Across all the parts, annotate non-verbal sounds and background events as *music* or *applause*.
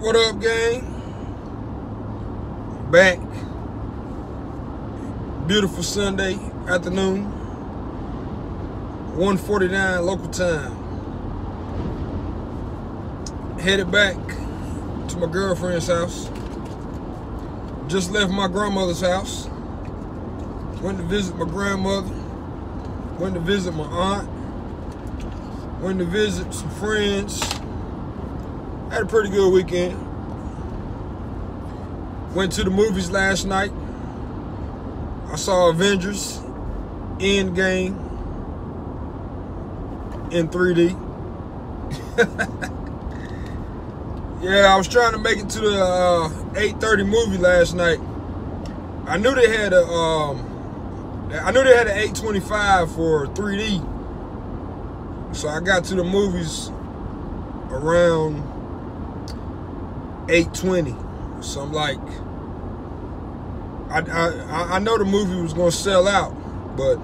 What up, gang? Back. Beautiful Sunday afternoon. 149 local time. Headed back to my girlfriend's house. Just left my grandmother's house. Went to visit my grandmother. Went to visit my aunt. Went to visit some friends. Had a pretty good weekend. Went to the movies last night. I saw Avengers Endgame in 3D. *laughs* yeah, I was trying to make it to the uh, 8:30 movie last night. I knew they had a um, I knew they had an 825 for 3D. So I got to the movies around 820. So I'm like, I, I, I know the movie was gonna sell out, but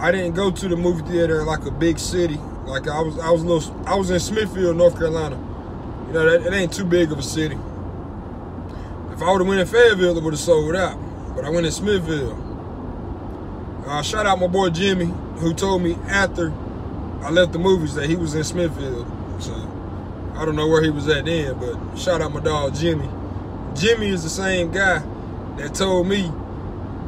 I didn't go to the movie theater in like a big city. Like I was I was little I was in Smithfield, North Carolina. You know, that, it ain't too big of a city. If I would have went in Fayetteville, it would have sold out. But I went in Smithfield. Uh, shout out my boy Jimmy, who told me after I left the movies that he was in Smithfield. So I don't know where he was at then, but shout out my dog Jimmy. Jimmy is the same guy that told me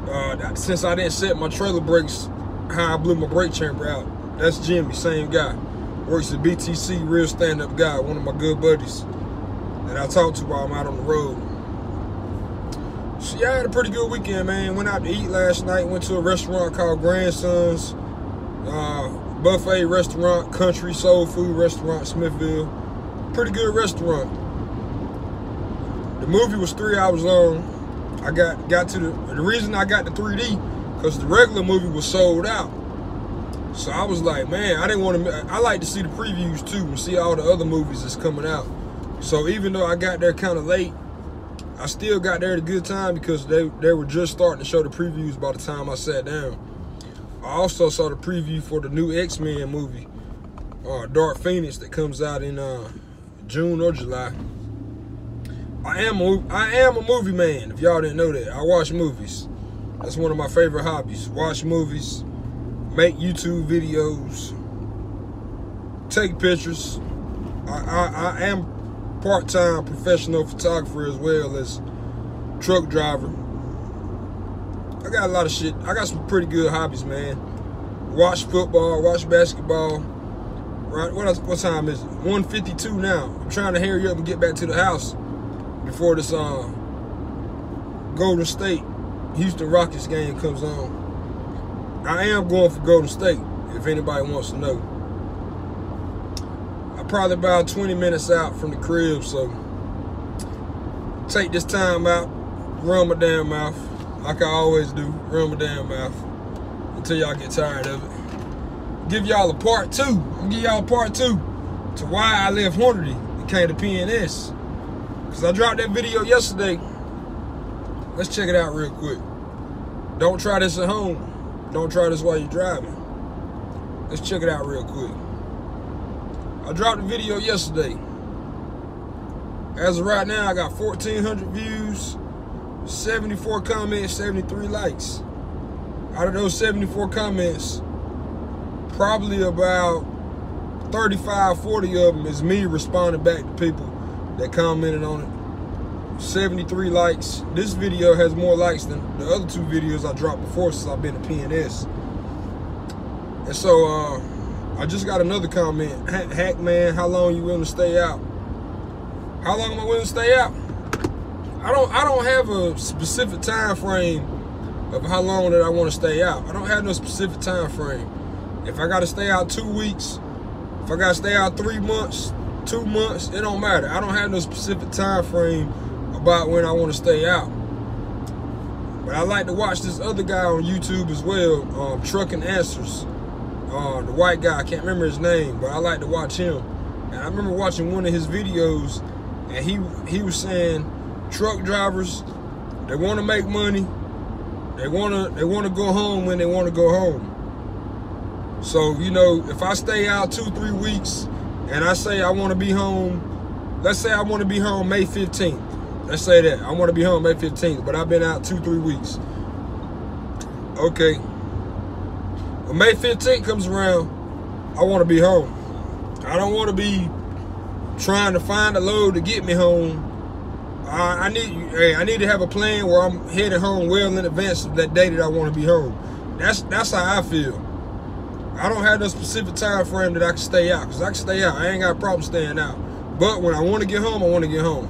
uh, since I didn't set my trailer brakes, how I blew my brake chamber out. That's Jimmy, same guy. Works at BTC, real stand-up guy, one of my good buddies that I talk to while I'm out on the road. So yeah, I had a pretty good weekend, man. Went out to eat last night. Went to a restaurant called Grandsons. Uh, buffet restaurant, country soul food restaurant, Smithville. Pretty good restaurant. The movie was three hours long. I got got to the the reason I got the 3D because the regular movie was sold out. So I was like, man, I didn't want to. I like to see the previews too and see all the other movies that's coming out. So even though I got there kind of late, I still got there at a good time because they they were just starting to show the previews by the time I sat down. I also saw the preview for the new X-Men movie, uh, Dark Phoenix, that comes out in uh, June or July. I am a, I am a movie man. If y'all didn't know that, I watch movies. That's one of my favorite hobbies. Watch movies, make YouTube videos, take pictures. I, I, I am part-time professional photographer as well as truck driver. I got a lot of shit. I got some pretty good hobbies, man. Watch football, watch basketball. Right, what, what time is it? 152 now. I'm trying to hurry up and get back to the house before this uh, Golden State Houston Rockets game comes on. I am going for Golden State, if anybody wants to know. I'm probably about 20 minutes out from the crib, so take this time out, run my damn mouth, like I always do, run my damn mouth until y'all get tired of it. Give y'all a part two. I'm give y'all a part two to why I left Hornady and came to P&S. Cause I dropped that video yesterday. Let's check it out real quick. Don't try this at home. Don't try this while you're driving. Let's check it out real quick. I dropped the video yesterday. As of right now, I got 1,400 views, 74 comments, 73 likes. Out of those 74 comments, probably about 35, 40 of them is me responding back to people that commented on it. 73 likes. This video has more likes than the other two videos I dropped before since I've been to P&S. And so uh, I just got another comment. Hack man, how long you willing to stay out? How long am I willing to stay out? I don't I don't have a specific time frame of how long that I want to stay out. I don't have no specific time frame. If I gotta stay out two weeks, if I gotta stay out three months, two months, it don't matter. I don't have no specific time frame about when I want to stay out. But I like to watch this other guy on YouTube as well, um, Trucking Answers. Uh, the white guy, I can't remember his name, but I like to watch him. And I remember watching one of his videos, and he he was saying truck drivers, they want to make money, they want to they want to go home when they want to go home. So you know, if I stay out two three weeks, and I say I want to be home let's say I want to be home May 15th. Let's say that I want to be home May 15th, but I've been out two, three weeks. Okay. When May 15th comes around, I want to be home. I don't want to be trying to find a load to get me home. I, I need, hey, I need to have a plan where I'm heading home well in advance of that day that I want to be home. That's that's how I feel. I don't have no specific time frame that I can stay out because I can stay out. I ain't got a problem staying out. But when I want to get home, I want to get home.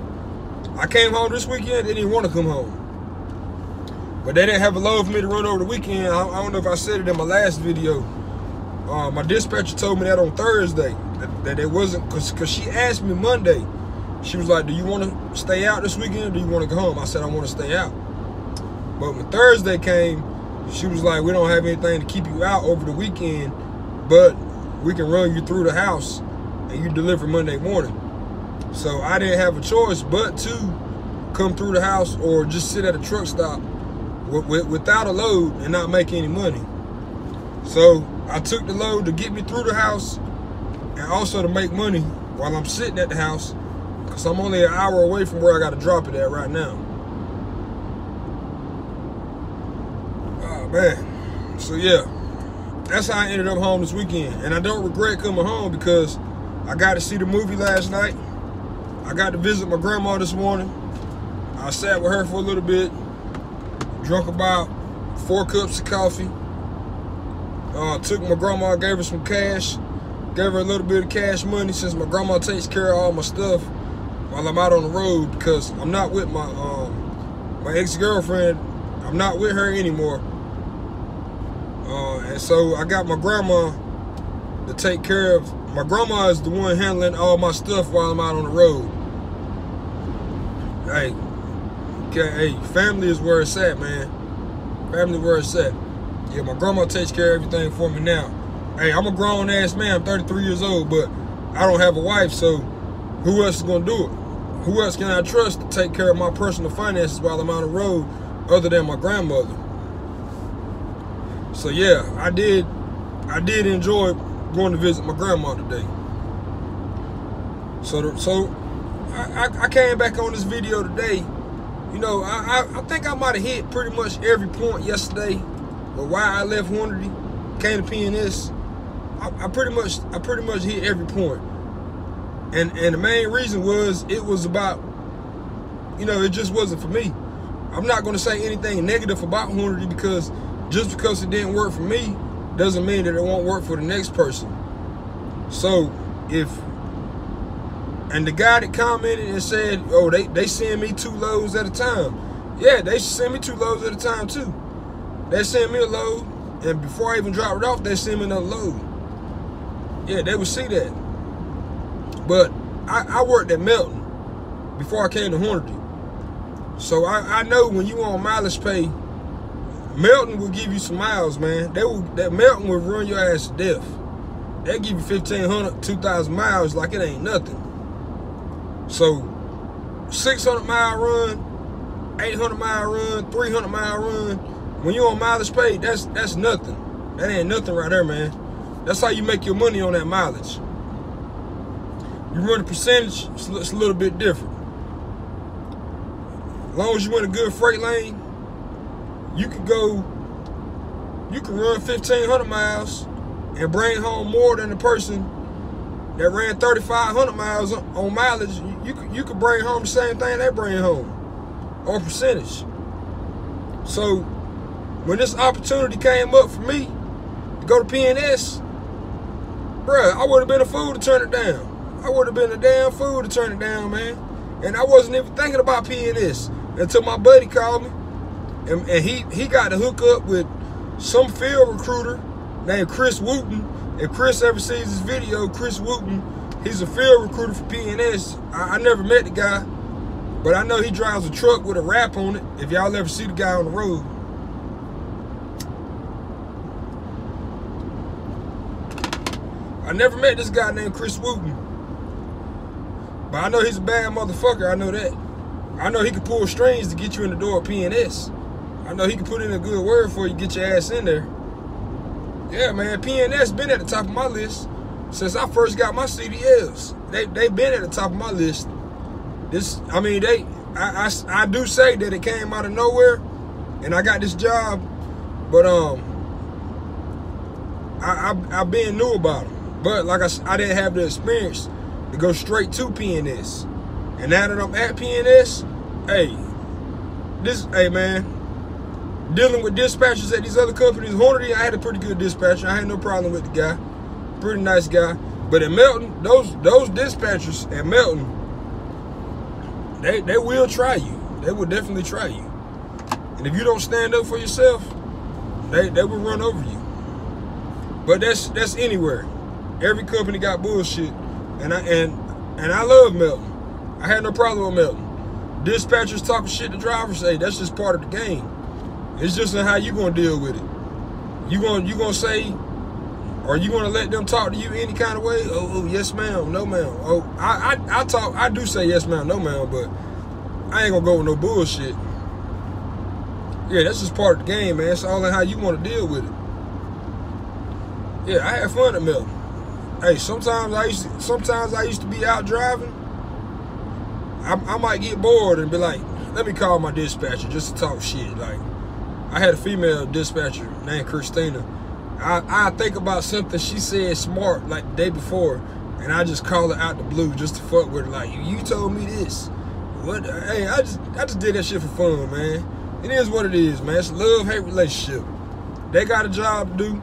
I came home this weekend. They didn't want to come home. But they didn't have a load for me to run over the weekend. I, I don't know if I said it in my last video. Uh, my dispatcher told me that on Thursday that, that it wasn't because she asked me Monday. She was like, "Do you want to stay out this weekend or do you want to go home?" I said, "I want to stay out." But when Thursday came, she was like, "We don't have anything to keep you out over the weekend, but we can run you through the house and you deliver Monday morning." So I didn't have a choice but to come through the house or just sit at a truck stop without a load and not make any money. So I took the load to get me through the house and also to make money while I'm sitting at the house because I'm only an hour away from where I got to drop it at right now. Oh, man. So, yeah. That's how I ended up home this weekend. And I don't regret coming home because I got to see the movie last night. I got to visit my grandma this morning. I sat with her for a little bit. Drunk about four cups of coffee. Uh, took my grandma, gave her some cash. Gave her a little bit of cash money since my grandma takes care of all my stuff while I'm out on the road because I'm not with my um, my ex-girlfriend. I'm not with her anymore. Uh, and so I got my grandma to take care of. My grandma is the one handling all my stuff while I'm out on the road. Hey, okay, hey, family is where it's at, man. Family where it's at. Yeah, my grandma takes care of everything for me now. Hey, I'm a grown ass man. I'm 33 years old, but I don't have a wife, so who else is gonna do it? Who else can I trust to take care of my personal finances while I'm on the road other than my grandmother? So yeah, I did I did enjoy going to visit my grandma today. So so I, I, came back on this video today. You know, I, I, I think I might have hit pretty much every point yesterday. But why I left Hornady, came to P&S, I, I pretty much I pretty much hit every point. And and the main reason was it was about, you know, it just wasn't for me. I'm not gonna say anything negative about Hornady because just because it didn't work for me doesn't mean that it won't work for the next person. So if and the guy that commented and said, oh, they, they send me two loads at a time. Yeah, they send me two loads at a time too. They send me a load, and before I even drop it off, they send me another load. Yeah, they would see that. But I, I worked at Melton before I came to Hornady. So I, I know when you on mileage pay, Melton will give you some miles, man. They will that Melton will run your ass to death. They give you 1,500, 2,000 miles like it ain't nothing. So 600 mile run, 800 mile run, 300 mile run, when you on mileage pay, that's that's nothing. That ain't nothing right there, man. That's how you make your money on that mileage. You run a percentage, it's, it's a little bit different. As long as you in a good freight lane, you can go, you can run 1,500 miles and bring home more than the person that ran 3,500 miles on mileage. You, you, you could bring home the same thing they bring home on percentage. So when this opportunity came up for me to go to P&S, bruh, I would have been a fool to turn it down. I would have been a damn fool to turn it down, man. And I wasn't even thinking about P&S until my buddy called me. And, and he, he got to hook up with some field recruiter named Chris Wooten. If Chris ever sees this video, Chris Wooten, he's a field recruiter for P&S. I, I never met the guy, but I know he drives a truck with a wrap on it. If y'all ever see the guy on the road. I never met this guy named Chris Wooten. But I know he's a bad motherfucker. I know that. I know he can pull strings to get you in the door of P&S. I know he can put in a good word for you, get your ass in there. Yeah, man, P&S been at the top of my list since I first got my CDLs. They they been at the top of my list. this, I mean, they, I, I, I do say that it came out of nowhere, and I got this job, but um, I, I, I been knew about them, but like I, I didn't have the experience to go straight to P&S, and now that I'm at P&S, hey, this, hey man, dealing with dispatchers at these other companies, Hornady, I had a pretty good dispatcher. I had no problem with the guy, pretty nice guy. But in Melton, those those dispatchers at Melton, they they will try you. They will definitely try you. And if you don't stand up for yourself, they they will run over you. But that's that's anywhere. Every company got bullshit, and I and and I love Melton. I had no problem with Melton. Dispatchers talking shit to drivers, hey, that's just part of the game. It's just how you gonna deal with it. You gonna you gonna say, are you gonna let them talk to you any kind of way? Oh, oh yes ma'am, no ma'am. Oh, I, I I talk, I do say yes ma'am, no ma'am, but I ain't gonna go with no bullshit. Yeah, that's just part of the game, man. It's all in how you want to deal with it. Yeah, I had fun at Melton. Hey, sometimes I used to, sometimes I used to be out driving. I, I might get bored and be like, let me call my dispatcher just to talk shit. Like, I had a female dispatcher named Christina. I, I think about something she said smart like the day before, and I just call her out the blue just to fuck with her. Like, you told me this. What? Hey, I just I just did that shit for fun, man. It is what it is, man. It's a love-hate relationship. They got a job to do.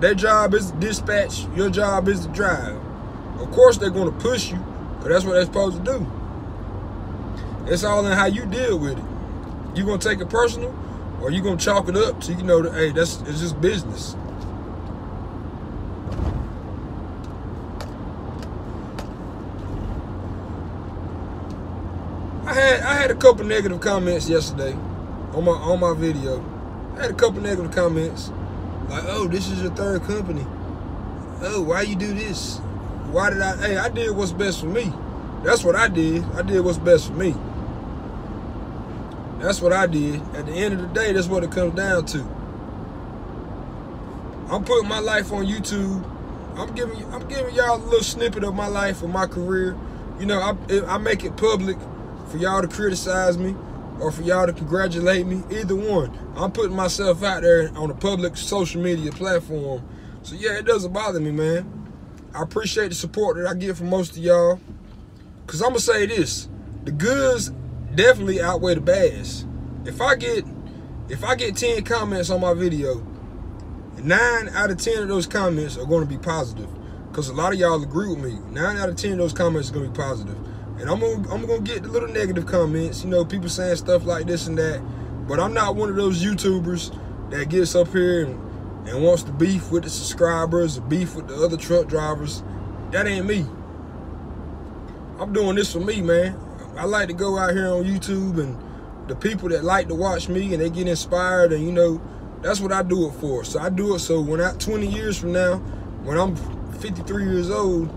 Their job is to dispatch. Your job is to drive. Of course, they're going to push you, that's what they're supposed to do. It's all in how you deal with it. You going to take it personal, or you gonna chalk it up to you know that hey that's it's just business. I had I had a couple negative comments yesterday on my on my video. I had a couple negative comments like, oh, this is your third company. Oh, why you do this? Why did I? Hey, I did what's best for me. That's what I did. I did what's best for me. That's what I did. At the end of the day, that's what it comes down to. I'm putting my life on YouTube. I'm giving I'm giving y'all a little snippet of my life and my career. You know, I, I make it public for y'all to criticize me or for y'all to congratulate me. Either one. I'm putting myself out there on a public social media platform. So yeah, it doesn't bother me, man. I appreciate the support that I get from most of y'all. Cause I'm gonna say this. The goods definitely outweigh the bads. If I get if I get 10 comments on my video, nine out of 10 of those comments are going to be positive. Because a lot of y'all agree with me. Nine out of 10 of those comments are going to be positive. And I'm gonna, I'm gonna get the little negative comments, you know, people saying stuff like this and that. But I'm not one of those YouTubers that gets up here and, and wants to beef with the subscribers, beef with the other truck drivers. That ain't me. I'm doing this for me, man. I like to go out here on YouTube and the people that like to watch me and they get inspired and you know, that's what I do it for. So I do it so when I 20 years from now, when I'm 53 years old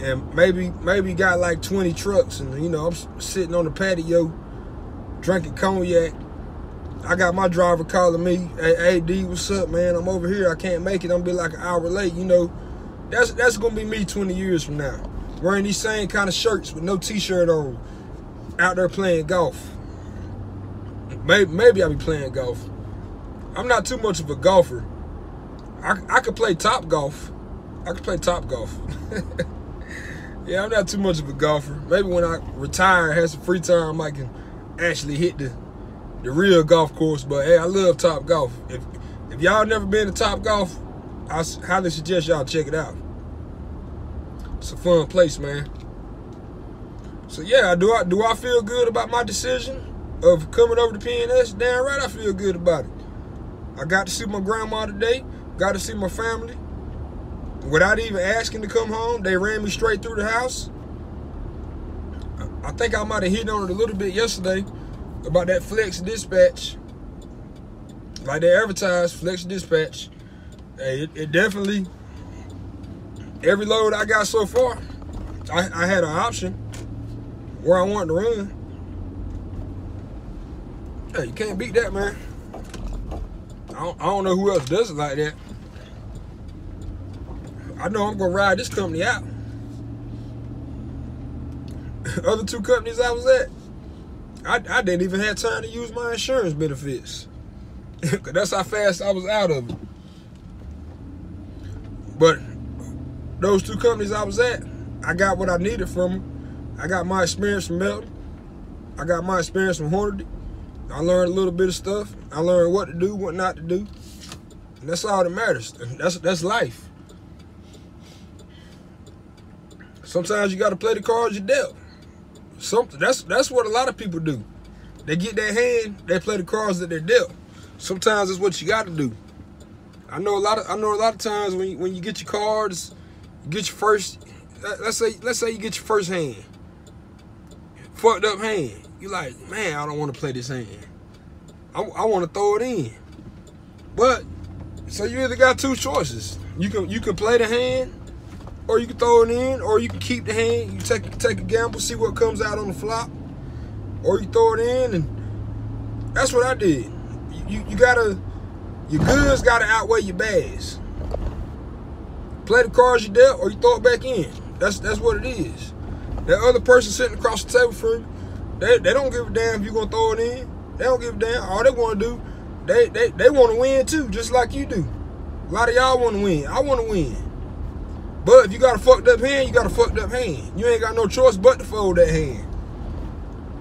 and maybe maybe got like 20 trucks and you know, I'm sitting on the patio drinking cognac. I got my driver calling me, hey, hey D, what's up, man? I'm over here. I can't make it. I'm be like an hour late. You know, that's that's gonna be me 20 years from now. Wearing these same kind of shirts with no t-shirt on out there playing golf. Maybe, maybe I'll be playing golf. I'm not too much of a golfer. I, I could play Topgolf. I could play Topgolf. *laughs* yeah, I'm not too much of a golfer. Maybe when I retire, have some free time, I can actually hit the the real golf course. But hey, I love Topgolf. If if y'all never been to Topgolf, I highly suggest y'all check it out. It's a fun place, man. So yeah, do I do I feel good about my decision of coming over to P&S? Damn right I feel good about it. I got to see my grandma today, got to see my family. Without even asking to come home, they ran me straight through the house. I think I might have hit on it a little bit yesterday about that Flex Dispatch. Like they advertised Flex Dispatch. Hey, it, it definitely, every load I got so far, I, I had an option where I want to run. Hey, you can't beat that, man. I don't, I don't know who else does it like that. I know I'm gonna ride this company out. *laughs* other two companies I was at, I, I didn't even have time to use my insurance benefits. *laughs* That's how fast I was out of it. But those two companies I was at, I got what I needed from them. I got my experience from Melton. I got my experience from Hornady. I learned a little bit of stuff. I learned what to do, what not to do. And that's all that matters. That's that's life. Sometimes you gotta play the cards you dealt. Something that's that's what a lot of people do. They get their hand, they play the cards that they're dealt. Sometimes it's what you gotta do. I know a lot of I know a lot of times when you, when you get your cards, you get your first let's say let's say you get your first hand. Fucked up hand. You like, man, I don't want to play this hand. I, I want to throw it in. But so you either got two choices. You can you can play the hand, or you can throw it in, or you can keep the hand. You take take a gamble, see what comes out on the flop, or you throw it in, and that's what I did. You you gotta your goods gotta outweigh your bads. Play the cards you dealt, or you throw it back in. That's that's what it is. That other person sitting across the table from you, they, they don't give a damn if you're gonna throw it in. They don't give a damn. All they wanna do, they they, they wanna win too, just like you do. A lot of y'all wanna win. I wanna win. But if you got a fucked up hand, you got a fucked up hand. You ain't got no choice but to fold that hand.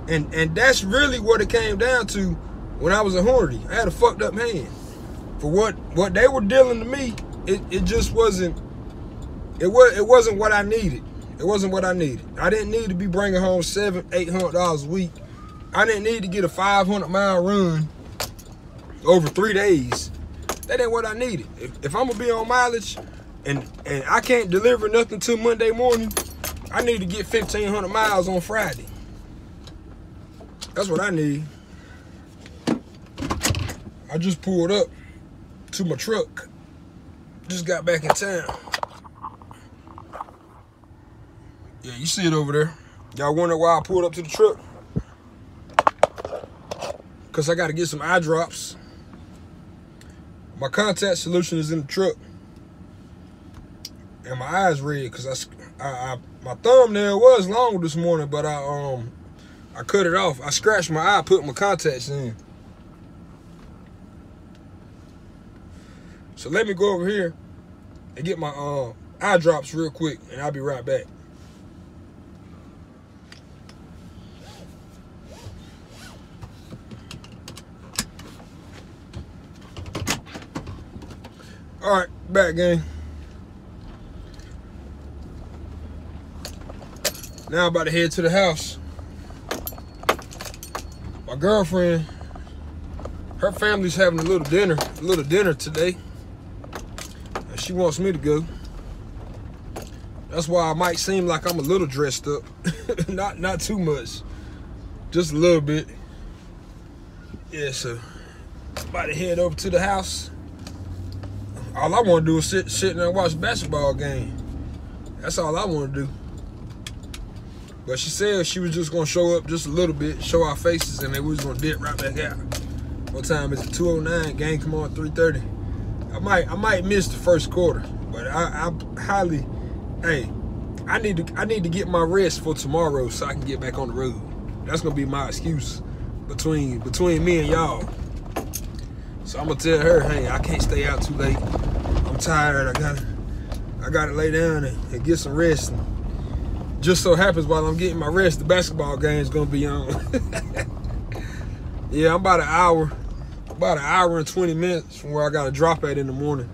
And and that's really what it came down to when I was a Hornady. I had a fucked up hand. For what what they were dealing to me, it, it just wasn't it was it wasn't what I needed. It wasn't what I needed. I didn't need to be bringing home seven, eight hundred dollars a week. I didn't need to get a 500 mile run over three days. That ain't what I needed. If, if I'm gonna be on mileage and and I can't deliver nothing till Monday morning, I need to get 1500 miles on Friday. That's what I need. I just pulled up to my truck. Just got back in town. Yeah, you see it over there. Y'all wonder why I pulled up to the truck? Because I got to get some eye drops. My contact solution is in the truck. And my eyes red because I, I, I, my thumbnail was long this morning, but I um I cut it off. I scratched my eye, put my contacts in. So let me go over here and get my uh, eye drops real quick, and I'll be right back. All right, back gang. Now I'm about to head to the house. My girlfriend, her family's having a little dinner, a little dinner today. And she wants me to go. That's why I might seem like I'm a little dressed up. *laughs* not not too much. Just a little bit. Yeah, so about to head over to the house all I want to do is sit, sit there and watch basketball game. That's all I want to do. But she said she was just gonna show up just a little bit, show our faces, and then we was gonna dip right back out. What time is it? 209. Game come on 3:30. I might I might miss the first quarter, but I, I highly, hey, I need to I need to get my rest for tomorrow so I can get back on the road. That's gonna be my excuse between between me and y'all. So I'm gonna tell her, hey, I can't stay out too late. I'm tired. I gotta, I gotta lay down and, and get some rest. And just so happens while I'm getting my rest, the basketball game is gonna be on. *laughs* yeah, I'm about an hour, about an hour and 20 minutes from where I gotta drop at in the morning.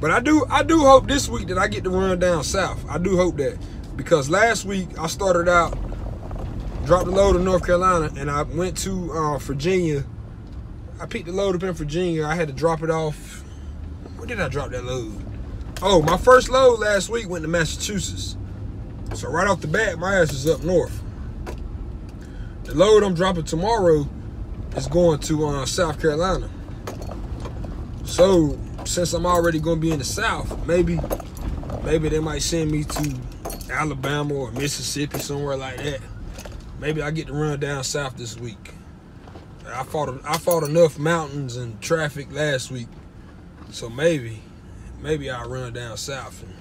But I do, I do hope this week that I get to run down south. I do hope that because last week I started out, dropped the load in North Carolina, and I went to uh, Virginia I picked the load up in Virginia. I had to drop it off. Where did I drop that load? Oh, my first load last week went to Massachusetts. So right off the bat, my ass is up north. The load I'm dropping tomorrow is going to uh, South Carolina. So since I'm already going to be in the South, maybe maybe they might send me to Alabama or Mississippi, somewhere like that. Maybe I get to run down south this week. I fought I fought enough mountains and traffic last week, so maybe maybe I'll run down south and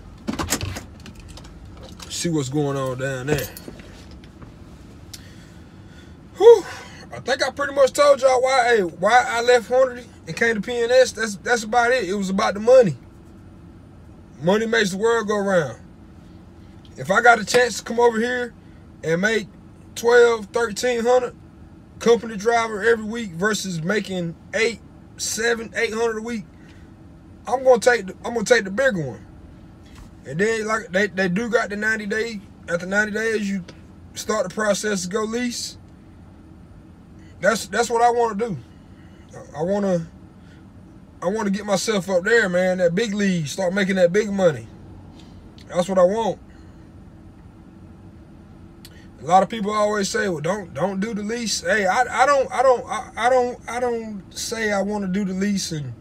see what's going on down there. Whew. I think I pretty much told y'all why hey, why I left Hornady and came to P&S. That's that's about it. It was about the money. Money makes the world go round. If I got a chance to come over here and make 12, 1300 company driver every week versus making eight, seven, eight hundred a week, I'm gonna take the, I'm gonna take the bigger one. And then like they, they do got the 90 day. After 90 days, you start the process to go lease. That's that's what I want to do. I want to I want to get myself up there, man. That big league, start making that big money. That's what I want. A lot of people always say, "Well, don't don't do the lease." Hey, I I don't I don't I, I don't I don't say I want to do the lease and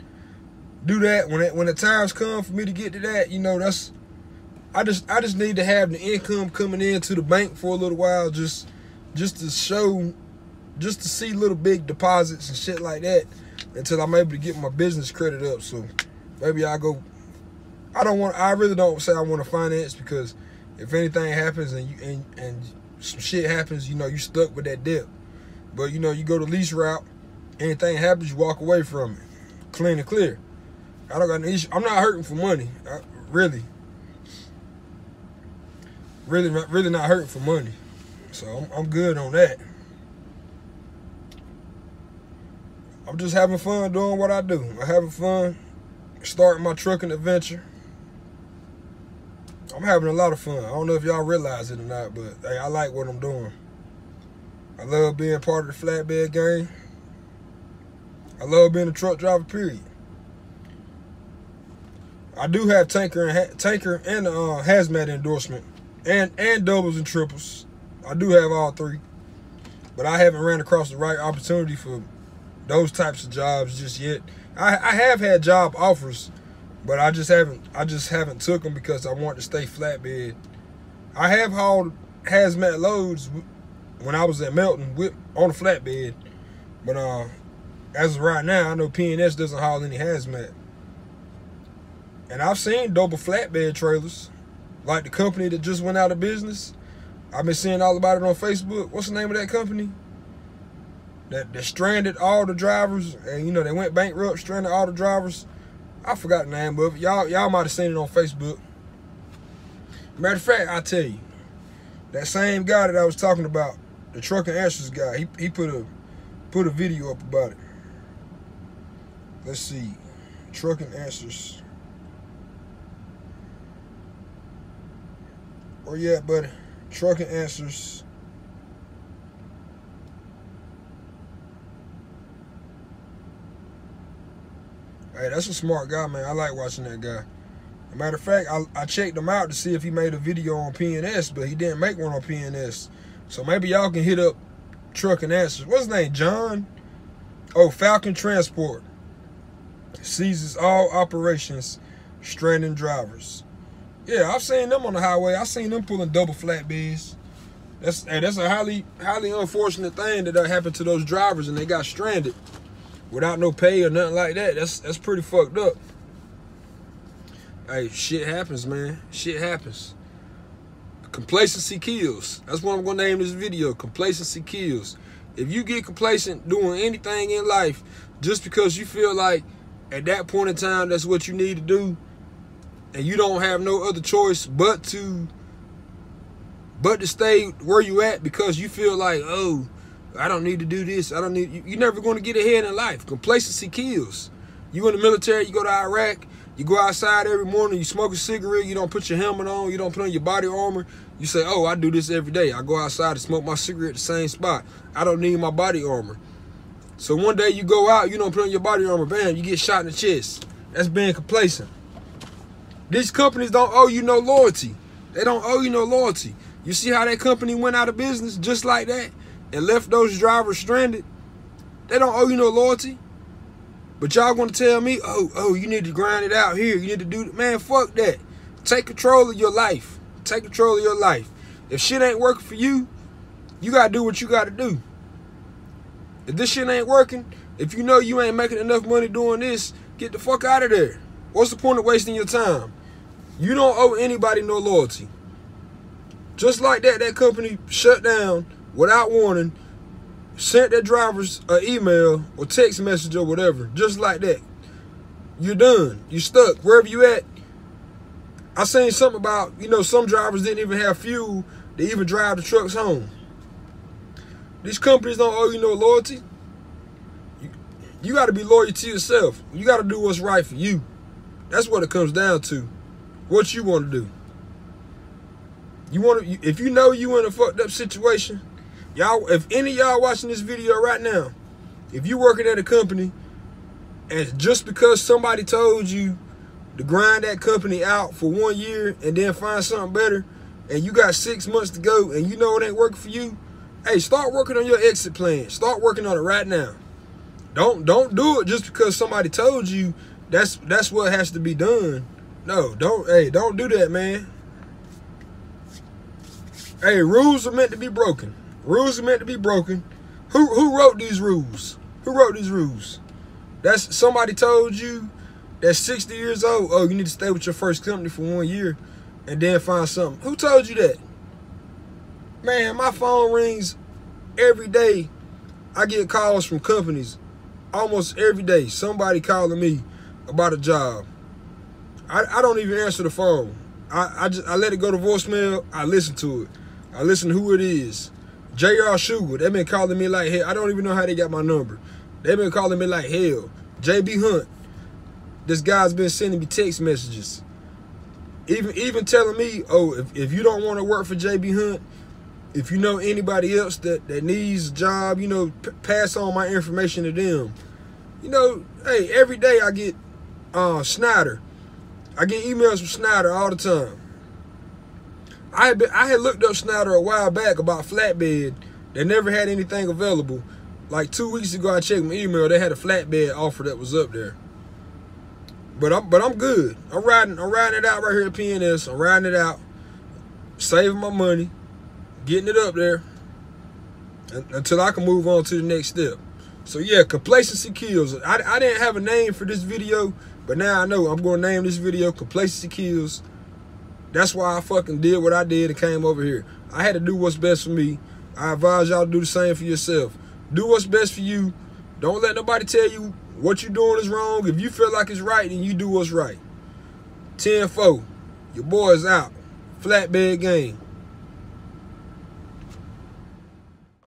do that when it, when the times come for me to get to that. You know, that's I just I just need to have the income coming into the bank for a little while, just just to show, just to see little big deposits and shit like that until I'm able to get my business credit up. So maybe I go. I don't want. I really don't say I want to finance because if anything happens and you and and some shit happens, you know, you stuck with that debt. But you know, you go the lease route. Anything happens, you walk away from it, clean and clear. I don't got an issue. I'm not hurting for money, I, really. Really, really not hurting for money. So I'm, I'm good on that. I'm just having fun doing what I do. I'm having fun starting my trucking adventure. I'm having a lot of fun. I don't know if y'all realize it or not, but hey, I like what I'm doing. I love being part of the flatbed game. I love being a truck driver, period. I do have tanker and tanker and uh, hazmat endorsement, and and doubles and triples. I do have all three, but I haven't ran across the right opportunity for those types of jobs just yet. I, I have had job offers but I just haven't I just haven't took them because I want to stay flatbed. I have hauled hazmat loads when I was at Melton with on a flatbed, but uh, as of right now, I know P&S doesn't haul any hazmat. And I've seen double flatbed trailers, like the company that just went out of business. I've been seeing all about it on Facebook. What's the name of that company? That, that stranded all the drivers, and you know they went bankrupt, stranded all the drivers I forgot the name of it. Y'all, y'all might have seen it on Facebook. Matter of fact, I tell you, that same guy that I was talking about, the Trucking Answers guy, he he put a put a video up about it. Let's see, Trucking Answers. Or yeah, buddy, Trucking Answers. Hey, that's a smart guy, man. I like watching that guy. matter of fact, I, I checked him out to see if he made a video on P&S, but he didn't make one on P&S. So maybe y'all can hit up Trucking Answers. What's his name? John? Oh, Falcon Transport. Seizes all operations, stranding drivers. Yeah, I've seen them on the highway. I've seen them pulling double flatbeds. That's that's a highly highly unfortunate thing that uh, happened to those drivers and they got stranded without no pay or nothing like that. That's that's pretty fucked up. Hey, shit happens, man. Shit happens. Complacency kills. That's what I'm gonna name this video. Complacency kills. If you get complacent doing anything in life just because you feel like at that point in time that's what you need to do, and you don't have no other choice but to but to stay where you at because you feel like, oh, I don't need to do this. I don't need. You, you're never going to get ahead in life. Complacency kills. You in the military. You go to Iraq. You go outside every morning. You smoke a cigarette. You don't put your helmet on. You don't put on your body armor. You say, "Oh, I do this every day. I go outside and smoke my cigarette at the same spot. I don't need my body armor." So one day you go out. You don't put on your body armor. Bam! You get shot in the chest. That's being complacent. These companies don't owe you no loyalty. They don't owe you no loyalty. You see how that company went out of business just like that? and left those drivers stranded, they don't owe you no loyalty. But y'all gonna tell me, oh, oh, you need to grind it out here. You need to do man, fuck that. Take control of your life. Take control of your life. If shit ain't working for you, you gotta do what you gotta do. If this shit ain't working, if you know you ain't making enough money doing this, get the fuck out of there. What's the point of wasting your time? You don't owe anybody no loyalty. Just like that, that company shut down without warning, sent their drivers an email or text message or whatever. Just like that. You're done. You're stuck. Wherever you at. I seen something about, you know, some drivers didn't even have fuel to even drive the trucks home. These companies don't owe you no loyalty. You, you got to be loyal to yourself. You got to do what's right for you. That's what it comes down to. What you want to do. You want to, if you know you in a fucked up situation, y'all, if any y'all watching this video right now, if you working at a company and just because somebody told you to grind that company out for one year and then find something better, and you got six months to go and you know it ain't working for you, hey, start working on your exit plan. Start working on it right now. Don't don't do it just because somebody told you that's that's what has to be done. No, don't hey, don't do that, man. Hey, rules are meant to be broken. Rules are meant to be broken. Who who wrote these rules? Who wrote these rules? That's somebody told you that 60 years old. Oh, you need to stay with your first company for one year and then find something. Who told you that? Man, my phone rings every day. I get calls from companies almost every day. Somebody calling me about a job. I, I don't even answer the phone. I, I just I let it go to voicemail. I listen to it. I listen to who it is. J.R. Sugar. They've been calling me like hell. I don't even know how they got my number. They've been calling me like hell. J.B. Hunt. This guy's been sending me text messages. Even even telling me, oh, if, if you don't want to work for J.B. Hunt, if you know anybody else that, that needs a job, you know, pass on my information to them. You know, hey, every day I get uh, Schneider. I get emails from Schneider all the time. I had, been, I had looked up Schneider a while back about flatbed. They never had anything available. Like two weeks ago, I checked my email. They had a flatbed offer that was up there. But I'm but I'm good. I'm riding I'm riding it out right here at P&S. I'm riding it out, saving my money, getting it up there until I can move on to the next step. So yeah, complacency kills. I, I didn't have a name for this video, but now I know I'm going to name this video Complacency Kills. That's why I fucking did what I did and came over here. I had to do what's best for me. I advise y'all to do the same for yourself. Do what's best for you. Don't let nobody tell you what you're doing is wrong. If you feel like it's right, then you do what's right. 10-4. Your boy's out. Flatbed game.